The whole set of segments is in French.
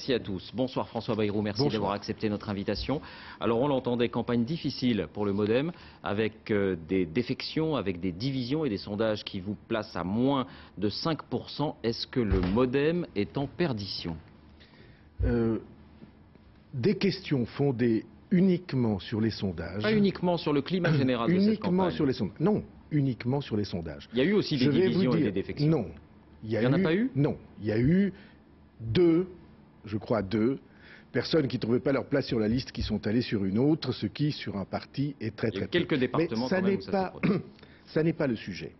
Merci à tous. Bonsoir François Bayrou, merci d'avoir accepté notre invitation. Alors on l'entendait, campagne difficile pour le Modem, avec euh, des défections, avec des divisions et des sondages qui vous placent à moins de 5%. Est-ce que le Modem est en perdition? Euh, des questions fondées uniquement sur les sondages. Pas uniquement sur le climat général de cette uniquement campagne. sur les sondages. Non, uniquement sur les sondages. Il y a eu aussi des Je divisions et des défections. Non. Il y en a pas eu? Non. Il y a eu deux, je crois deux, personnes qui ne trouvaient pas leur place sur la liste qui sont allées sur une autre, ce qui, sur un parti, est très Il y a très quelques peu. départements Mais ça n'est pas, produit. ça n'est pas le sujet.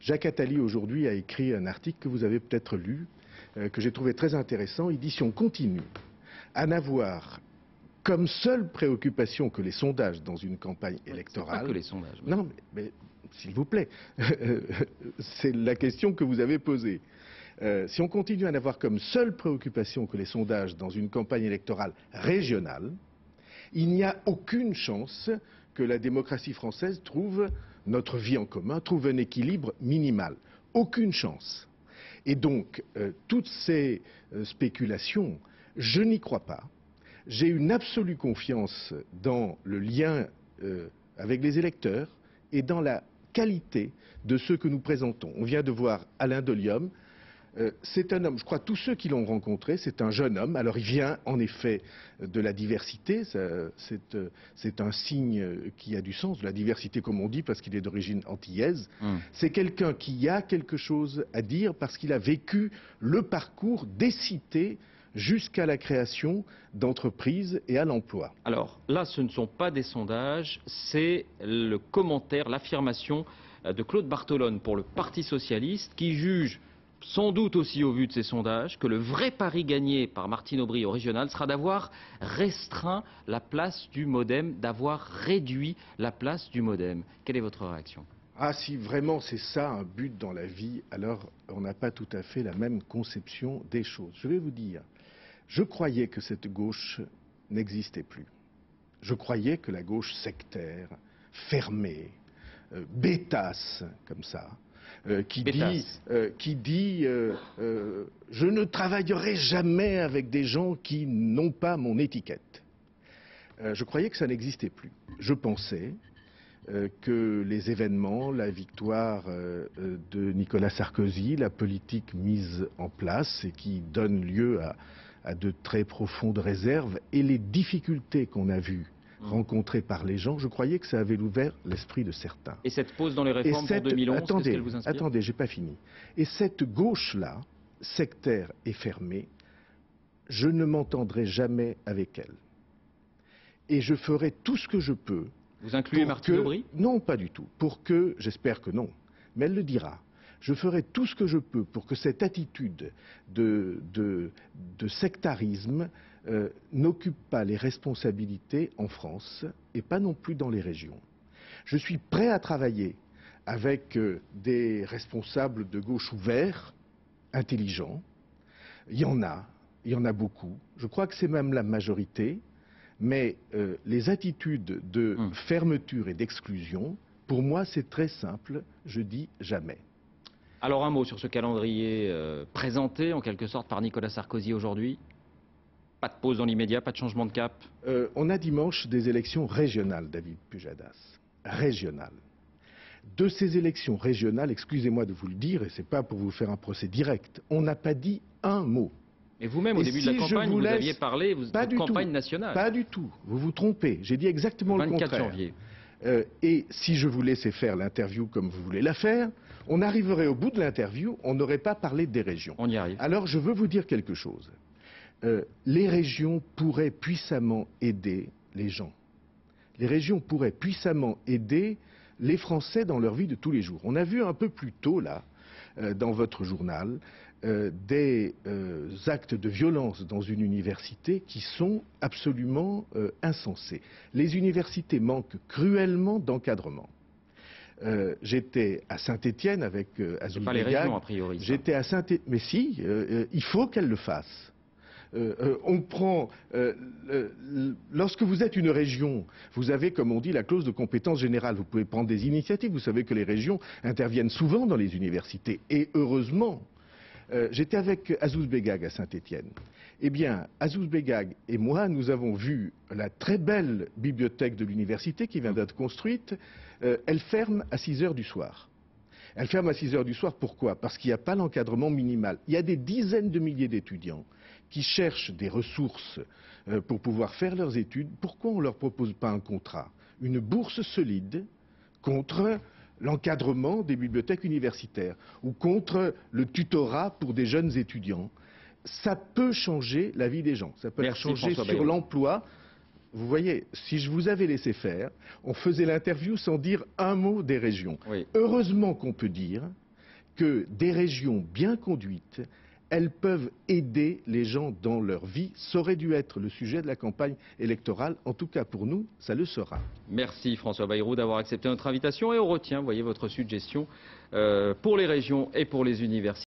Jacques Attali, aujourd'hui, a écrit un article que vous avez peut-être lu, euh, que j'ai trouvé très intéressant. Il dit si on continue à n'avoir comme seule préoccupation que les sondages dans une campagne électorale. Pas que les sondages. mais- Non, mais, mais, s'il vous plaît, c'est la question que vous avez posée. Euh, si on continue à n'avoir comme seule préoccupation que les sondages dans une campagne électorale régionale, il n'y a aucune chance que la démocratie française trouve notre vie en commun, trouve un équilibre minimal. Aucune chance. Et donc, euh, toutes ces euh, spéculations, je n'y crois pas. J'ai une absolue confiance dans le lien avec les électeurs et dans la qualité de ceux que nous présentons. On vient de voir Alain Dolium. Euh, c'est un homme, je crois, tous ceux qui l'ont rencontré, c'est un jeune homme. Alors il vient en effet de la diversité, c'est euh, c'est un signe euh, qui a du sens, de la diversité comme on dit, parce qu'il est d'origine antillaise. Hum. C'est quelqu'un qui a quelque chose à dire parce qu'il a vécu le parcours des cités jusqu'à la création d'entreprises et à l'emploi. Alors là, ce ne sont pas des sondages, c'est le commentaire, l'affirmation de Claude Bartolone pour le Parti Socialiste qui juge, sans doute aussi au vu de ces sondages, que le vrai pari gagné par Martine Aubry au régional sera d'avoir restreint la place du modem, d'avoir réduit la place du modem. Quelle est votre réaction? Ah, si vraiment c'est ça un but dans la vie, alors on n'a pas tout à fait la même conception des choses. Je vais vous dire, je croyais que cette gauche n'existait plus. Je croyais que la gauche sectaire, fermée, euh, bêtasse, comme ça, qui dit, Bêtasse. euh, qui dit euh, euh, je ne travaillerai jamais avec des gens qui n'ont pas mon étiquette. Je croyais que ça n'existait plus. Je pensais que les événements, la victoire de Nicolas Sarkozy, la politique mise en place et qui donne lieu à, à de très profondes réserves et les difficultés qu'on a vues Mm. rencontrées par les gens, je croyais que ça avait ouvert l'esprit de certains. Et cette pause dans les Et réformes cette- pour 2011, qu'est-ce attendez, qu'elle vous inspire? attendez, j'ai pas fini. Et cette gauche-là, sectaire et fermée, je ne m'entendrai jamais avec elle. Et je ferai tout ce que je peux Vous incluez Martine que- Aubry? Non, pas du tout. Pour que, j'espère que non, mais elle le dira. Je ferai tout ce que je peux pour que cette attitude de, de- de sectarisme euh, n'occupe pas les responsabilités en France et pas non plus dans les régions. Je suis prêt à travailler avec euh, des responsables de gauche ouverts, intelligents. Il y en a, il y en a beaucoup. Je crois que c'est même la majorité. Mais euh, les attitudes de Hum. fermeture et d'exclusion, pour moi, c'est très simple. Je dis jamais. Alors un mot sur ce calendrier présenté en quelque sorte par Nicolas Sarkozy aujourd'hui. Pas de pause dans l'immédiat, pas de changement de cap? Euh, on a dimanche des élections régionales, David Pujadas. Régionales. De ces élections régionales, excusez-moi de vous le dire, et c'est pas pour vous faire un procès direct, on n'a pas dit un mot. Et vous-même, au Et début si de la campagne, vous aviez parlé vous, Pas de du campagne tout. nationale. Pas du tout. Vous vous trompez. J'ai dit exactement le 24 contraire. janvier. Euh, et si je vous laissais faire l'interview comme vous voulez la faire, on arriverait au bout de l'interview, on n'aurait pas parlé des régions. On y arrive. Alors je veux vous dire quelque chose. Euh, les régions pourraient puissamment aider les gens. Les régions pourraient puissamment aider les Français dans leur vie de tous les jours. On a vu un peu plus tôt, là, euh, dans votre journal, euh, des actes de violence dans une université qui sont absolument insensés. Les universités manquent cruellement d'encadrement. Euh, J'étais à Saint-Étienne avec euh, Azul pas les Begag. régions, a priori. ça. J'étais à saint mais si, euh, il faut qu'elle le fasse. Euh, euh, on prend, euh, lorsque vous êtes une région, vous avez, comme on dit, la clause de compétence générale. Vous pouvez prendre des initiatives. Vous savez que les régions interviennent souvent dans les universités. Et heureusement, Euh, j'étais avec Azouz Begag à Saint-Étienne. Eh bien, Azouz Begag et moi, nous avons vu la très belle bibliothèque de l'université qui vient d'être construite. Euh, elle ferme à 6 heures du soir. Elle ferme à 6 heures du soir, pourquoi? Parce qu'il n'y a pas l'encadrement minimal. Il y a des dizaines de milliers d'étudiants qui cherchent des ressources euh, pour pouvoir faire leurs études. Pourquoi on ne leur propose pas un contrat? Une bourse solide contre l'encadrement des bibliothèques universitaires ou contre le tutorat pour des jeunes étudiants. Ça peut changer la vie des gens, ça peut Merci, changer François sur l'emploi. Vous voyez, si je vous avais laissé faire, on faisait l'interview sans dire un mot des régions. Oui. Heureusement qu'on peut dire que des régions bien conduites, elles peuvent aider les gens dans leur vie. Ça aurait dû être le sujet de la campagne électorale. En tout cas, pour nous, ça le sera. Merci François Bayrou d'avoir accepté notre invitation et on retient, voyez, votre suggestion euh, pour les régions et pour les universités.